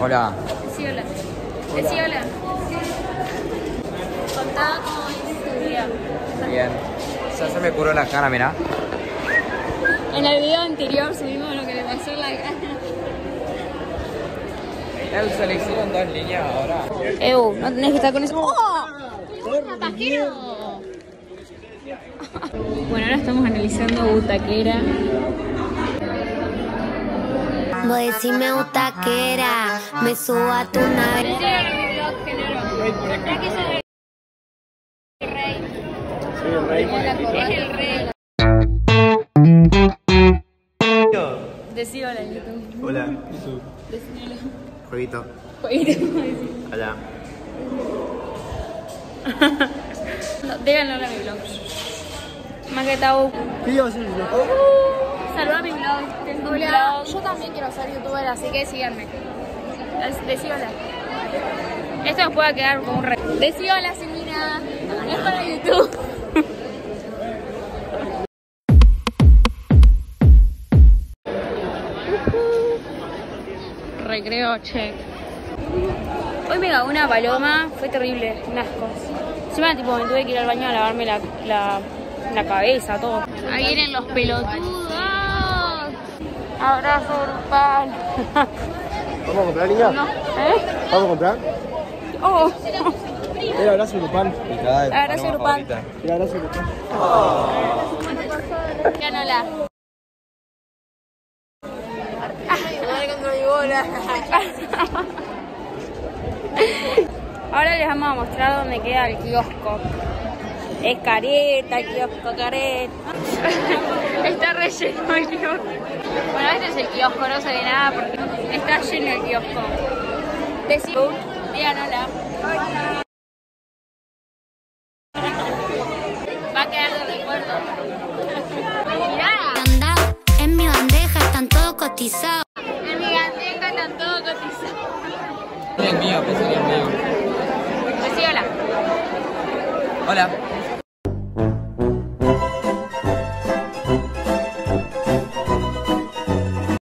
Hola. Decí hola. Decí hola. Contá cómo es tu día. Bien. Ya se me curó la cara, mirá. En el video anterior subimos lo que le pasó en la cara. Él se le hicieron dos líneas ahora. Ew, no tenés que estar con eso. ¡Oh! ¡Pajero! Bueno, ahora estamos analizando Butaquera. Vos decime butaquera, me subo a tu nave. El. Decí hola en YouTube. Hola. Decí hola. Jueguito. Jueguito. Hola. No, Díganlo a mi blog. Más que tabú. ¿Qué iba a hacer yo? Saluda a mi blog. Yo también quiero ser youtuber, así que síganme. Decí hola. Esto nos puede quedar como un re. Decí hola, Semina. Es para YouTube. Recreo, check. Hoy me cagó una paloma, fue terrible, un asco. Encima, tipo, me tuve que ir al baño a lavarme la, la, la cabeza, todo. Ahí vienen los pelotudos. Abrazo grupal. ¿Vamos a comprar, niña? No, ¿eh? ¿Vamos a comprar? Oh, El abrazo grupal. abrazo grupal. El abrazo grupal. Ya no la. Ahora les vamos a mostrar dónde queda el kiosco. Es careta, el kiosco careta. Está relleno el kiosco. Bueno, este es el kiosco, no se ve nada porque está lleno el kiosco. Decí, digan hola. Va a quedar de recuerdo. Mirá. Anda, en mi bandeja están todos cotizados. En mi bandeja están todos cotizados. Es el mío, pues es el mío. Decí hola. Hola.